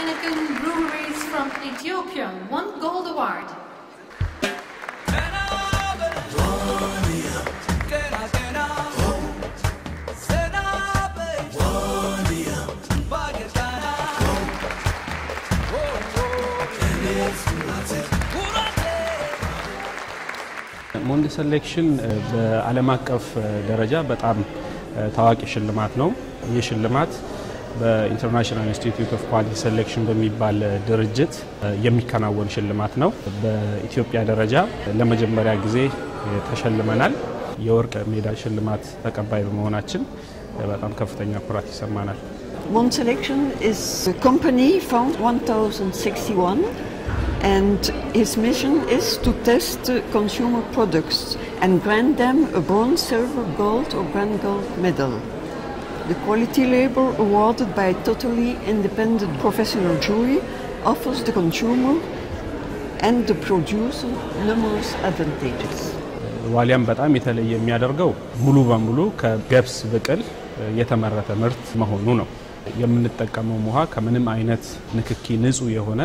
Heineken breweries from Ethiopia won Gold Award. ሞንድ ሴሌክሽን በዓለም አቀፍ ደረጃ በጣም ታዋቂ ሽልማት ነው። ይህ ሽልማት በኢንተርናሽናል ኢንስቲትዩት ኦፍ ኳሊቲ ሴሌክሽን በሚባል ድርጅት የሚከናወን ሽልማት ነው። በኢትዮጵያ ደረጃ ለመጀመሪያ ጊዜ ተሸልመናል። የወርቅ ሜዳል ሽልማት ተቀባይ በመሆናችን በጣም ከፍተኛ ኩራት ይሰማናል። Mont Selection is a company found 1061 and his mission is to test uh, consumer products and grant them a bronze, silver, gold or grand gold medal. The quality label awarded by a totally independent professional jury offers the consumer and the producer numerous advantages. ዋሊያም በጣም የተለየ የሚያደርገው ሙሉ በሙሉ ከገብስ ብቅል የተመረተ ምርት መሆኑ ነው። የምንጠቀመው ውሃ ከምንም አይነት ንክኪ ንጹህ የሆነ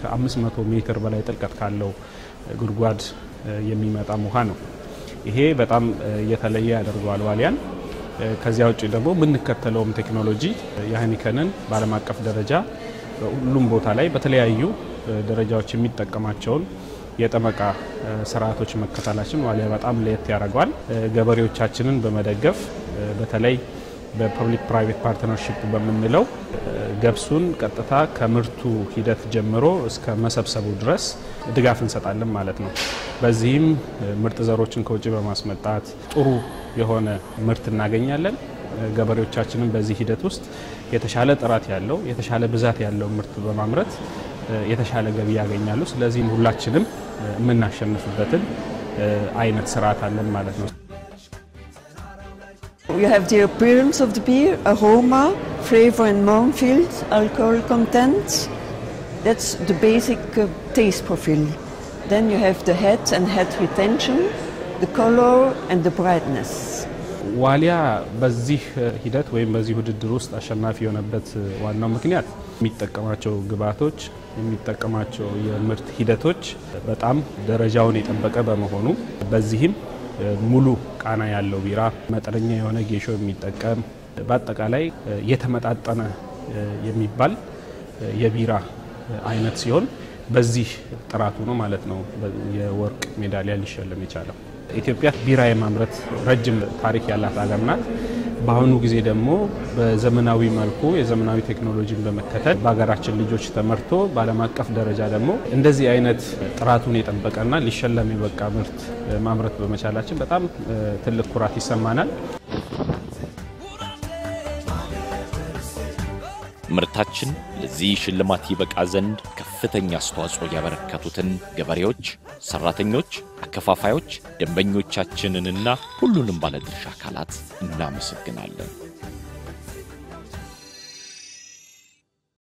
ከ500 ሜትር በላይ ጥልቀት ካለው ጉድጓድ የሚመጣ ውሃ ነው። ይሄ በጣም የተለየ ያደርገዋል ዋሊያን። ከዚያ ውጭ ደግሞ የምንከተለውም ቴክኖሎጂ የ Heineken ን በዓለም አቀፍ ደረጃ ሁሉም ቦታ ላይ በተለያዩ ደረጃዎች የሚጠቀማቸውን የጠመቃ ስርዓቶች መከተላችን ዋሊያ በጣም ለየት ያደርገዋል። ገበሬዎቻችንን በመደገፍ በተለይ በ public private partnership በምንለው ገብሱን ቀጥታ ከምርቱ ሂደት ጀምሮ እስከ መሰብሰቡ ድረስ ድጋፍ እንሰጣለን ማለት ነው። በዚህም ምርጥ ዘሮችን ከውጭ በማስመጣት ጥሩ የሆነ ምርት እናገኛለን። ገበሬዎቻችንን በዚህ ሂደት ውስጥ የተሻለ ጥራት ያለው የተሻለ ብዛት ያለው ምርት በማምረት የተሻለ ገቢ ያገኛሉ። ስለዚህም ሁላችንም የምናሸንፍበትን አይነት ስርዓት አለን ማለት ነው። You have the appearance of the beer, aroma, flavor and mouthfeel, alcohol content. That's the basic uh, taste profile. Then you have the head and head retention, the color and the brightness. ዋሊያ በዚህ ሂደት ወይም በዚህ ውድድር ውስጥ አሸናፊ የሆነበት ዋናው ምክንያት የሚጠቀማቸው ግብዓቶች የሚጠቀማቸው የምርት ሂደቶች በጣም ደረጃውን የጠበቀ በመሆኑ በዚህም ሙሉ ቃና ያለው ቢራ፣ መጠነኛ የሆነ ጌሾ የሚጠቀም በአጠቃላይ የተመጣጠነ የሚባል የቢራ አይነት ሲሆን በዚህ ጥራቱ ነው ማለት ነው የወርቅ ሜዳሊያ ሊሸለም የቻለው። ኢትዮጵያ ቢራ የማምረት ረጅም ታሪክ ያላት ሀገር ናት። በአሁኑ ጊዜ ደግሞ በዘመናዊ መልኩ የዘመናዊ ቴክኖሎጂን በመከተል በሀገራችን ልጆች ተመርቶ በዓለም አቀፍ ደረጃ ደግሞ እንደዚህ አይነት ጥራቱን የጠበቀና ሊሸለም የበቃ ምርት ማምረት በመቻላችን በጣም ትልቅ ኩራት ይሰማናል። ምርታችን ለዚህ ሽልማት ይበቃ ዘንድ ከፍተኛ አስተዋጽኦ ያበረከቱትን ገበሬዎች፣ ሰራተኞች፣ አከፋፋዮች፣ ደንበኞቻችንንና ሁሉንም ባለድርሻ አካላት እናመሰግናለን።